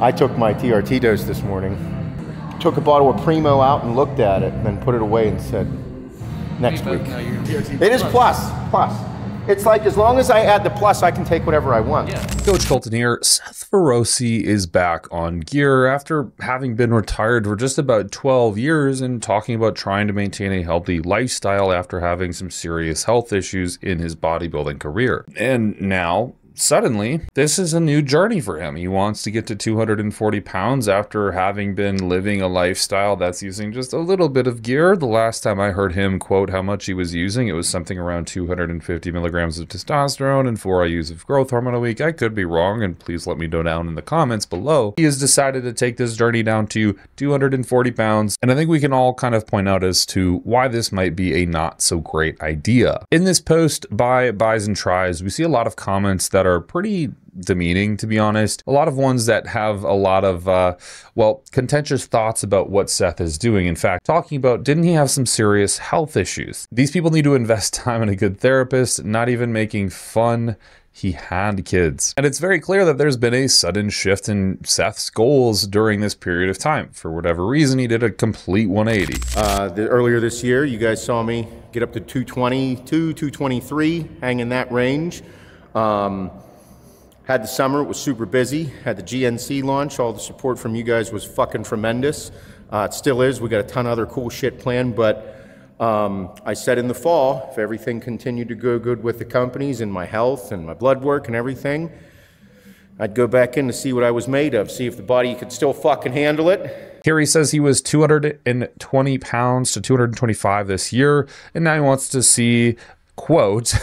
I took my TRT dose this morning. Took a bottle of Primo out and looked at it, and then put it away and said, next week. It is plus, plus. It's like as long as I add the plus, I can take whatever I want. Coach Kolton here. Seth Feroce is back on gear after having been retired for just about 12 years and talking about trying to maintain a healthy lifestyle after having some serious health issues in his bodybuilding career. And now suddenly, this is a new journey for him. He wants to get to 240 pounds after having been living a lifestyle that's using just a little bit of gear. The last time I heard him quote how much he was using, it was something around 250 milligrams of testosterone and four IUs of growth hormone a week. I could be wrong, and please let me know down in the comments below. He has decided to take this journey down to 240 pounds, and I think we can all kind of point out as to why this might be a not so great idea. In this post by Buys and Tries, we see a lot of comments that are pretty demeaning, to be honest. A lot of ones that have a lot of, uh, well, contentious thoughts about what Seth is doing. In fact, talking about didn't he have some serious health issues? These people need to invest time in a good therapist, not even making fun he had kids. And it's very clear that there's been a sudden shift in Seth's goals during this period of time. For whatever reason, he did a complete 180. Uh, the, earlier this year, you guys saw me get up to 222, 223, hang in that range. Um, had the summer, it was super busy. Had the GNC launch, all the support from you guys was fucking tremendous. Uh, it still is. We got a ton of other cool shit planned, but um, I said in the fall, if everything continued to go good with the companies and my health and my blood work and everything, I'd go back in to see what I was made of, see if the body could still fucking handle it. Here he says he was 220 pounds to 225 this year, and now he wants to see quote,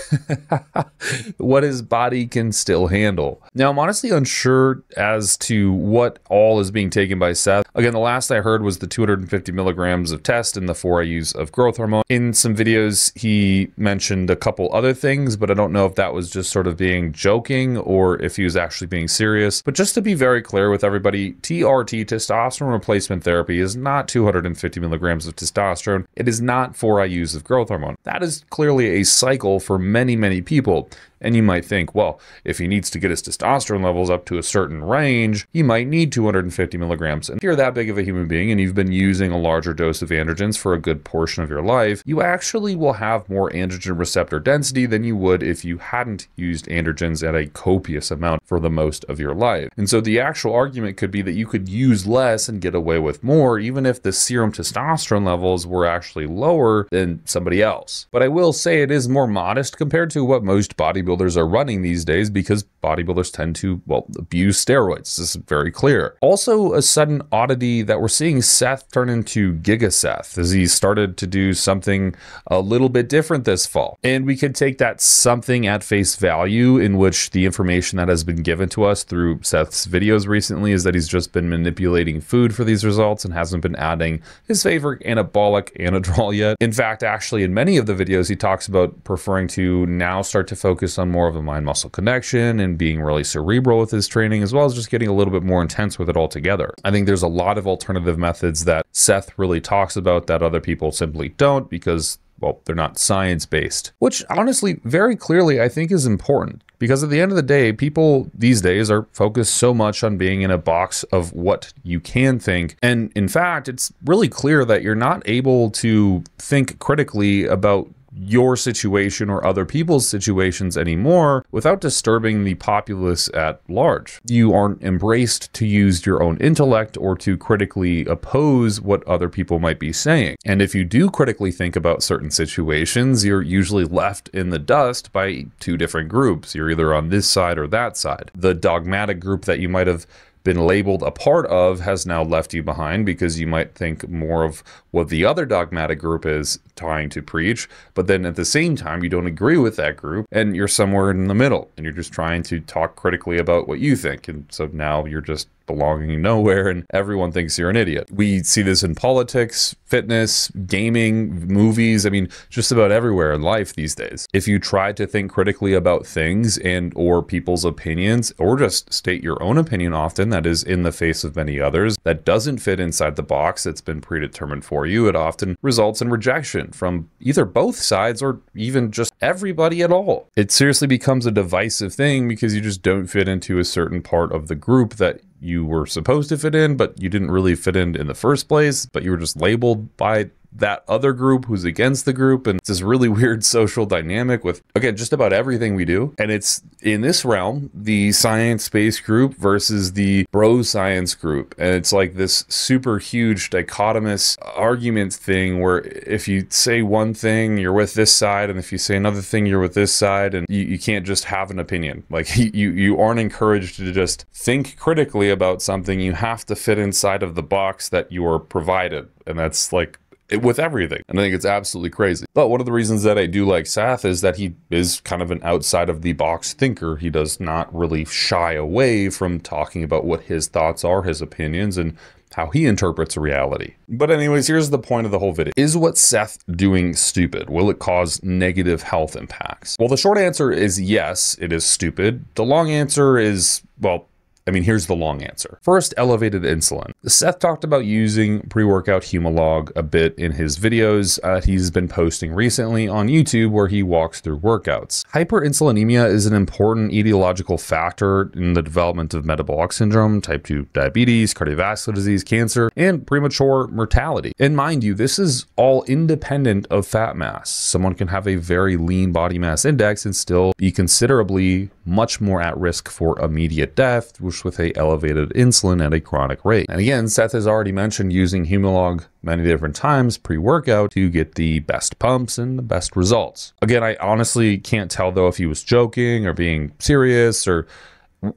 what his body can still handle. Now, I'm honestly unsure as to what all is being taken by Seth. Again, the last I heard was the 250 milligrams of test and the four IUs of growth hormone. In some videos, he mentioned a couple other things, but I don't know if that was just sort of being joking or if he was actually being serious. But just to be very clear with everybody, TRT, testosterone replacement therapy, is not 250 milligrams of testosterone. It is not four IUs of growth hormone. That is clearly a cycle for many, many people. And you might think, well, if he needs to get his testosterone levels up to a certain range, he might need 250 milligrams. And if you're that big of a human being and you've been using a larger dose of androgens for a good portion of your life, you actually will have more androgen receptor density than you would if you hadn't used androgens at a copious amount for the most of your life. And so the actual argument could be that you could use less and get away with more, even if the serum testosterone levels were actually lower than somebody else. But I will say it is more modest compared to what most bodybuilders bodybuilders are running these days because bodybuilders tend to, well, abuse steroids. This is very clear. Also, a sudden oddity that we're seeing Seth turn into Giga Seth as he started to do something a little bit different this fall. And we could take that something at face value, in which the information that has been given to us through Seth's videos recently is that he's just been manipulating food for these results and hasn't been adding his favorite anabolic anadrol yet. In fact, actually, in many of the videos, he talks about preferring to now start to focus on on more of a mind muscle connection and being really cerebral with his training, as well as just getting a little bit more intense with it altogether. I think there's a lot of alternative methods that Seth really talks about that other people simply don't because well, they're not science based, which honestly, very clearly, I think is important because at the end of the day, people these days are focused so much on being in a box of what you can think. And in fact, it's really clear that you're not able to think critically about your situation or other people's situations anymore without disturbing the populace at large. You aren't embraced to use your own intellect or to critically oppose what other people might be saying. And if you do critically think about certain situations, you're usually left in the dust by two different groups. You're either on this side or that side. The dogmatic group that you might have been labeled a part of has now left you behind because you might think more of what the other dogmatic group is trying to preach, but then at the same time, you don't agree with that group and you're somewhere in the middle and you're just trying to talk critically about what you think. And so now you're just belonging nowhere and everyone thinks you're an idiot. We see this in politics, fitness, gaming, movies, I mean just about everywhere in life these days. If you try to think critically about things and or people's opinions or just state your own opinion often that is in the face of many others that doesn't fit inside the box that's been predetermined for you, it often results in rejection from either both sides or even just everybody at all. It seriously becomes a divisive thing because you just don't fit into a certain part of the group that you were supposed to fit in, but you didn't really fit in in the first place, but you were just labeled by that other group who's against the group and it's this really weird social dynamic with again just about everything we do. And it's in this realm the science based group versus the bro science group. And it's like this super huge dichotomous argument thing where if you say one thing you're with this side and if you say another thing you're with this side and you, you can't just have an opinion. Like you you aren't encouraged to just think critically about something. You have to fit inside of the box that you are provided. And that's like with everything. And I think it's absolutely crazy. But one of the reasons that I do like Seth is that he is kind of an outside of the box thinker. He does not really shy away from talking about what his thoughts are, his opinions, and how he interprets reality. But anyways, here's the point of the whole video. Is what Seth doing stupid? Will it cause negative health impacts? Well, the short answer is yes, it is stupid. The long answer is, well, I mean, here's the long answer. First, elevated insulin. Seth talked about using pre workout Humalog a bit in his videos uh, he's been posting recently on YouTube where he walks through workouts. Hyperinsulinemia is an important etiological factor in the development of metabolic syndrome, type 2 diabetes, cardiovascular disease, cancer, and premature mortality. And mind you, this is all independent of fat mass. Someone can have a very lean body mass index and still be considerably much more at risk for immediate death, which with a elevated insulin at a chronic rate. And again, Seth has already mentioned using Humalog many different times pre-workout to get the best pumps and the best results. Again, I honestly can't tell though if he was joking or being serious or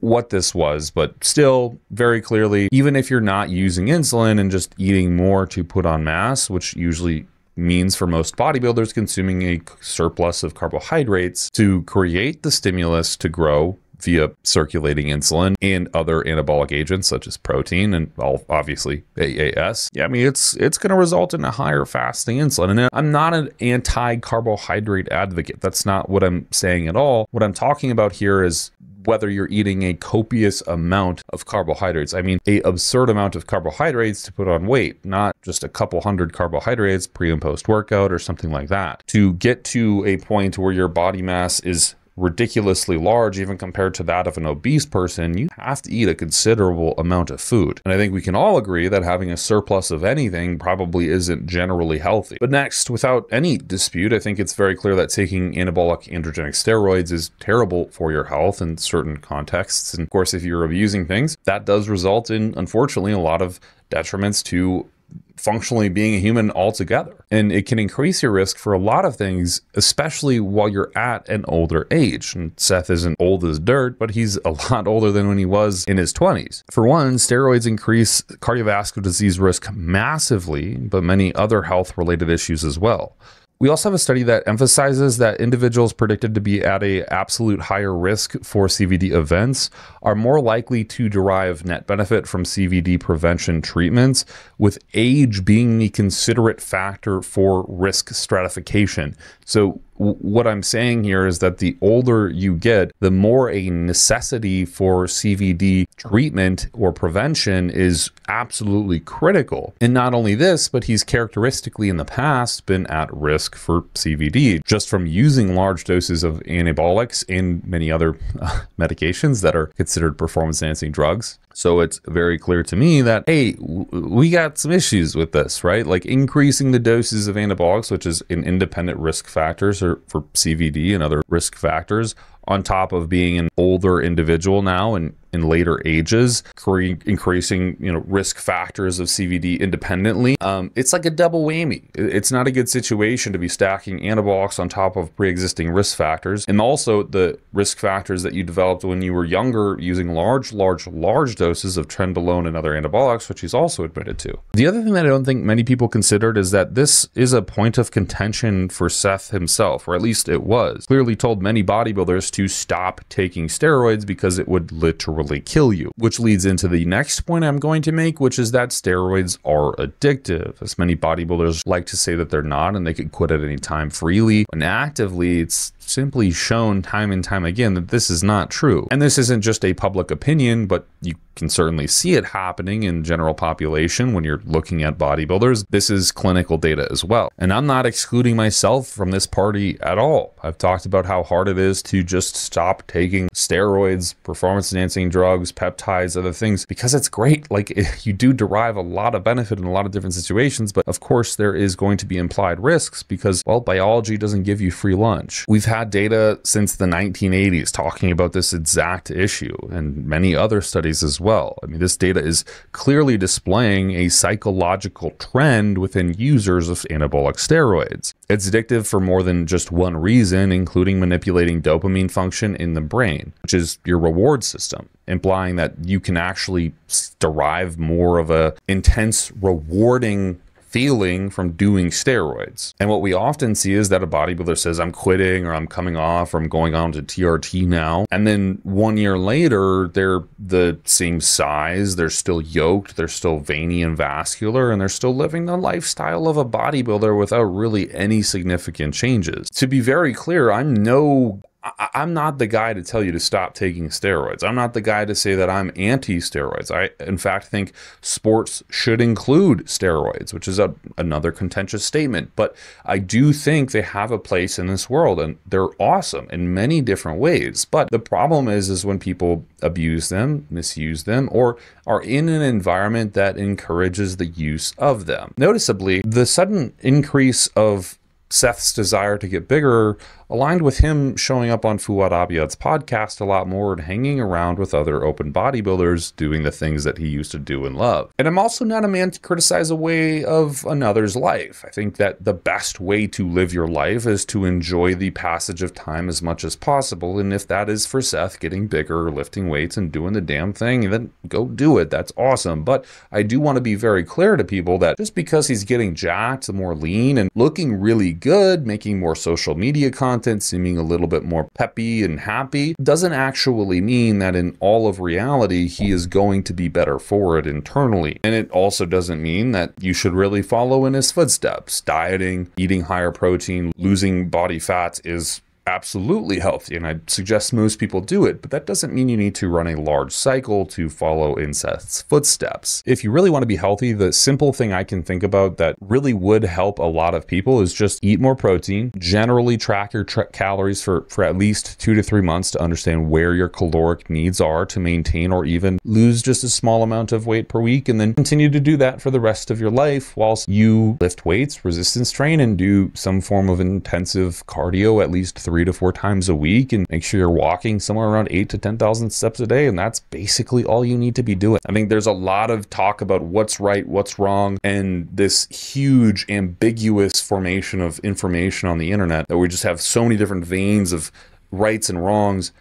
what this was, but still very clearly, even if you're not using insulin and just eating more to put on mass, which usually means for most bodybuilders consuming a surplus of carbohydrates to create the stimulus to grow via circulating insulin and other anabolic agents such as protein and all obviously AAS. Yeah, I mean it's it's going to result in a higher fasting insulin. And I'm not an anti-carbohydrate advocate. That's not what I'm saying at all. What I'm talking about here is whether you're eating a copious amount of carbohydrates. I mean, a absurd amount of carbohydrates to put on weight, not just a couple hundred carbohydrates pre and post workout or something like that. To get to a point where your body mass is ridiculously large, even compared to that of an obese person, you have to eat a considerable amount of food. And I think we can all agree that having a surplus of anything probably isn't generally healthy. But next, without any dispute, I think it's very clear that taking anabolic androgenic steroids is terrible for your health in certain contexts. And of course, if you're abusing things, that does result in, unfortunately, a lot of detriments to functionally being a human altogether. And it can increase your risk for a lot of things, especially while you're at an older age. And Seth isn't old as dirt, but he's a lot older than when he was in his 20s. For one, steroids increase cardiovascular disease risk massively, but many other health related issues as well. We also have a study that emphasizes that individuals predicted to be at a absolute higher risk for CVD events are more likely to derive net benefit from CVD prevention treatments, with age being the considerate factor for risk stratification. So what I'm saying here is that the older you get, the more a necessity for CVD treatment or prevention is absolutely critical. And not only this, but he's characteristically in the past been at risk for CVD just from using large doses of anabolics and many other medications that are considered performance enhancing drugs. So it's very clear to me that, hey, we got some issues with this, right? Like increasing the doses of anabolics, which is an independent risk factor. or for CVD and other risk factors, on top of being an older individual now and in later ages, increasing you know risk factors of CVD independently. Um, it's like a double whammy. It's not a good situation to be stacking anabolics on top of pre-existing risk factors, and also the risk factors that you developed when you were younger using large, large, large doses of trenbolone and other anabolics, which he's also admitted to. The other thing that I don't think many people considered is that this is a point of contention for Seth himself, or at least it was. Clearly told many bodybuilders to stop taking steroids because it would literally kill you. Which leads into the next point I'm going to make, which is that steroids are addictive. As many bodybuilders like to say that they're not and they could quit at any time freely. And actively, it's simply shown time and time again that this is not true. And this isn't just a public opinion, but you can certainly see it happening in general population when you're looking at bodybuilders. This is clinical data as well. And I'm not excluding myself from this party at all. I've talked about how hard it is to just stop taking steroids, performance enhancing drugs, peptides, other things, because it's great. Like you do derive a lot of benefit in a lot of different situations, but of course there is going to be implied risks because, well, biology doesn't give you free lunch. We've had data since the 1980s talking about this exact issue and many other studies as well well. I mean, this data is clearly displaying a psychological trend within users of anabolic steroids. It's addictive for more than just one reason, including manipulating dopamine function in the brain, which is your reward system implying that you can actually derive more of a intense rewarding feeling from doing steroids. And what we often see is that a bodybuilder says, I'm quitting or I'm coming off or I'm going on to TRT now. And then one year later, they're the same size, they're still yoked, they're still veiny and vascular, and they're still living the lifestyle of a bodybuilder without really any significant changes. To be very clear, I'm no I, am not the guy to tell you to stop taking steroids. I'm not the guy to say that I'm anti steroids. I, in fact, think sports should include steroids, which is a, another contentious statement. But I do think they have a place in this world and they're awesome in many different ways. But the problem is, is when people abuse them, misuse them, or are in an environment that encourages the use of them. Noticeably, the sudden increase of Seth's desire to get bigger aligned with him showing up on Fuad Abiad's podcast a lot more and hanging around with other open bodybuilders doing the things that he used to do and love. And I'm also not a man to criticize a way of another's life. I think that the best way to live your life is to enjoy the passage of time as much as possible. And if that is for Seth getting bigger, lifting weights, and doing the damn thing, then go do it. That's awesome. But I do want to be very clear to people that just because he's getting jacked, more lean, and looking really good, making more social media content, seeming a little bit more peppy and happy, doesn't actually mean that in all of reality, he is going to be better for it internally. And it also doesn't mean that you should really follow in his footsteps. Dieting, eating higher protein, losing body fat is absolutely healthy, and I suggest most people do it, but that doesn't mean you need to run a large cycle to follow in Seth's footsteps. If you really want to be healthy, the simple thing I can think about that really would help a lot of people is just eat more protein, generally track your tra- calories for, for at least two to three months to understand where your caloric needs are to maintain or even lose just a small amount of weight per week, and then continue to do that for the rest of your life whilst you lift weights, resistance train, and do some form of intensive cardio at least three three to four times a week and make sure you're walking somewhere around eight to 10,000 steps a day. And that's basically all you need to be doing. I think there's a lot of talk about what's right, what's wrong, and this huge ambiguous formation of information on the internet that we just have so many different veins of rights and wrongs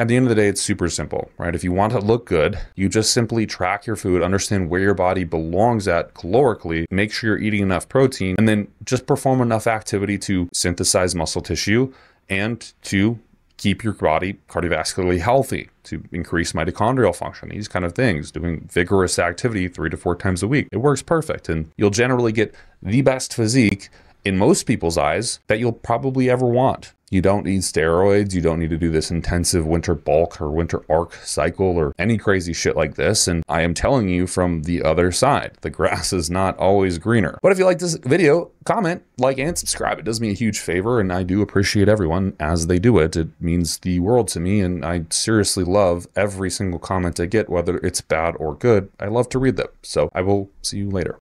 at the end of the day, it's super simple, right? If you want to look good, you just simply track your food, understand where your body belongs at calorically, make sure you're eating enough protein, and then just perform enough activity to synthesize muscle tissue and to keep your body cardiovascularly healthy, to increase mitochondrial function, these kind of things, doing vigorous activity three to four times a week. It works perfect. And you'll generally get the best physique in most people's eyes that you'll probably ever want. You don't need steroids. You don't need to do this intensive winter bulk or winter arc cycle or any crazy shit like this. And I am telling you from the other side, the grass is not always greener. But if you like this video, comment, like, and subscribe. It does me a huge favor. And I do appreciate everyone as they do it. It means the world to me. And I seriously love every single comment I get, whether it's bad or good. I love to read them. So I will see you later.